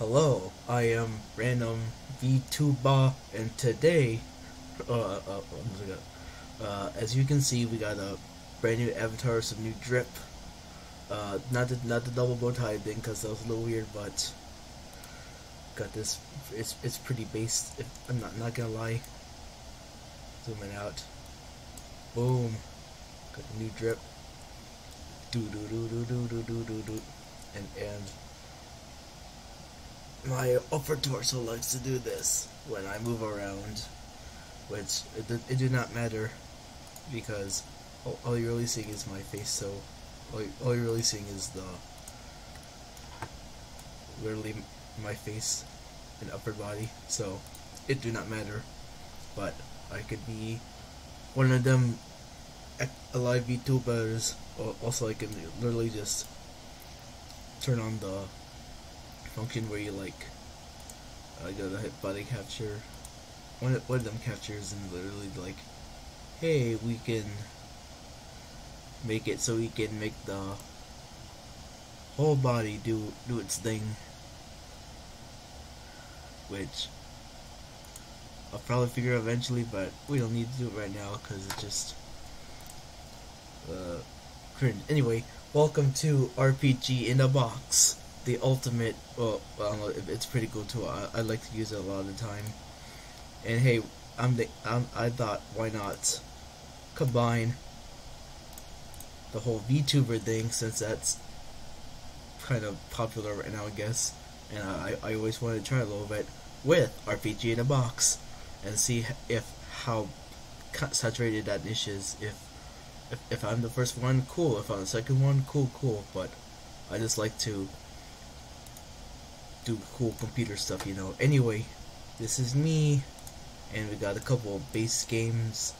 Hello, I am Random VTuber, and today, uh, uh, uh, uh, as you can see, we got a brand new avatar, some new drip. Uh, not the not the double bow tie thing, cause that was a little weird, but got this. It's it's pretty based. I'm not not gonna lie. Zooming out. Boom. Got the new drip. Do do do do do do do do do, and and my upper torso likes to do this when I move around, which it, it did not matter because all, all, you're really seeing is my face. So all, all you're really seeing is the literally my face and upper body. So it do not matter, but I could be one of them alive VTubers. Also, I can literally just turn on the function where you like uh, go to hit body capture. One of, one of them captures and literally like, hey, we can make it so we can make the whole body do do its thing, which I'll probably figure out eventually, but we don't need to do it right now because it's just uh, cringe. Anyway, welcome to RPG in a box the ultimate. Well, know. It's pretty cool too. I, I like to use it a lot of the time. And hey, I'm the. I'm, I thought why not combine the whole VTuber thing since that's kind of popular right now, I guess. And I, I always wanted to try a little bit with RPG in a box and see if how saturated that niche is. If, if if I'm the first one, cool. If I'm the second one, cool, cool. But I just like to do cool computer stuff, you know. Anyway, this is me, and we got a couple of base games.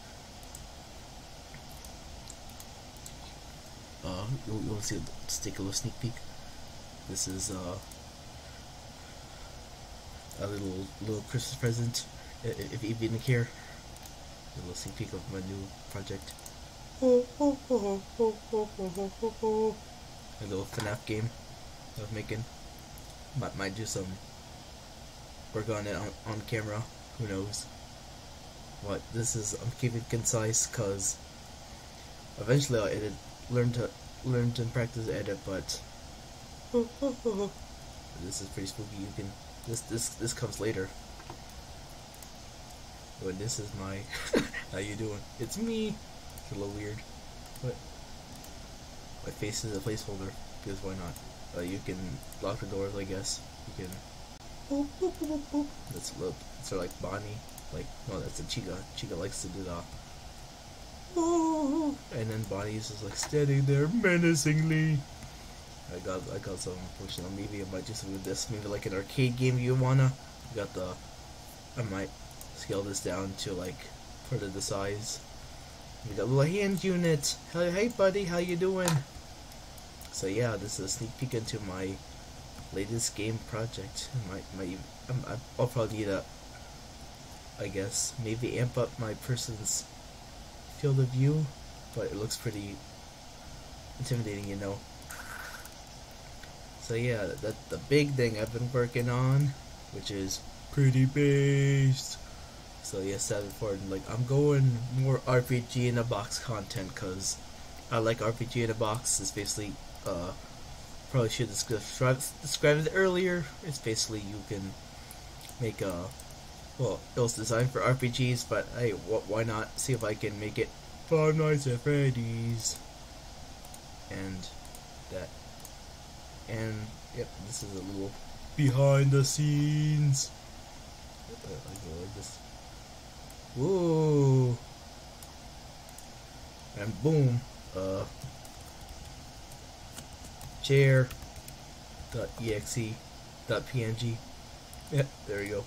Uh, you, you want to see? Let's take a little sneak peek. This is uh a little little Christmas present. If, you didn't care, a little sneak peek of my new project. A little FNAF game I'm making. Might, might do some work on it on, on camera. Who knows? What this is, I'm keeping concise because eventually I'll edit, learn to learn to practice edit. But this is pretty spooky. You can this this this comes later. But this is my how you doing? It's me. It's a little weird, but my face is a placeholder because why not? Uh, you can lock the doors, I guess. You can. Boop, boop, boop, boop. That's look. Sort of like Bonnie. Like no, that's a Chica. Chica likes to do that. And then Bonnie's just like standing there menacingly. I got I got some functional. Maybe I might do something with this. Maybe like an arcade game you wanna. I got the. I might scale this down to like part of the size. We got a little hand unit. Hey, hey buddy, how you doing? So yeah, this is a sneak peek into my latest game project. My my, I'll probably need a, I guess maybe amp up my person's field of view, but it looks pretty intimidating, you know. So yeah, that's the big thing I've been working on, which is pretty based. So yes, seven for like I'm going more RPG in a box content because I like RPG in a box. It's basically uh, probably should describe described it earlier. It's basically you can make a well, it was designed for RPGs, but hey, wh why not see if I can make it Five Nights at Freddy's and that and yep, this is a little behind the scenes. I like this. Whoa! And boom, uh, chair.exe.png. Yep, there you go.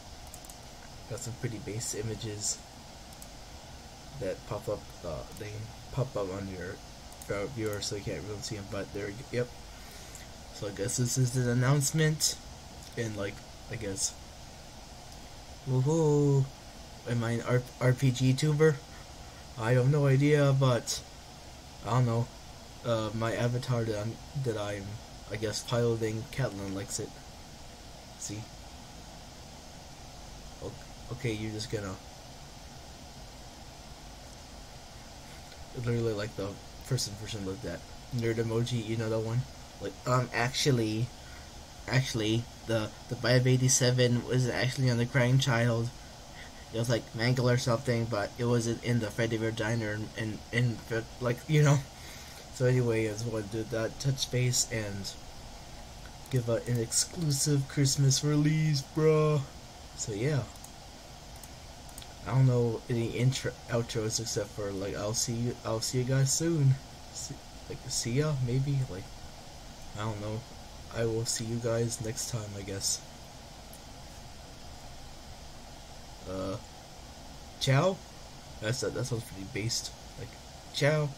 Got some pretty base images that pop up. Uh, they pop up on your viewer, so you can't really see them. But there, yep. So I guess this is an announcement, and like I guess, woohoo! Am I an R RPG tuber? I have no idea, but I don't know uh, my avatar that I'm, that I'm, I guess, piloting, Catlin likes it. See? Okay, you're just gonna. Literally like the first person looked at. Nerd emoji, you know that one? Like, um, actually, actually, the the 587 was actually on the crying child. It was like Mangle or something, but it wasn't in the Freddy Bear Diner and, and, and like, you know. So anyway, I just want to do that touch base and give a, an exclusive Christmas release, bro. So yeah. I don't know any intro outros except for like I'll see you I'll see you guys soon. See, like see ya maybe like I don't know. I will see you guys next time I guess. Uh ciao. That's that that sounds pretty based. Like ciao.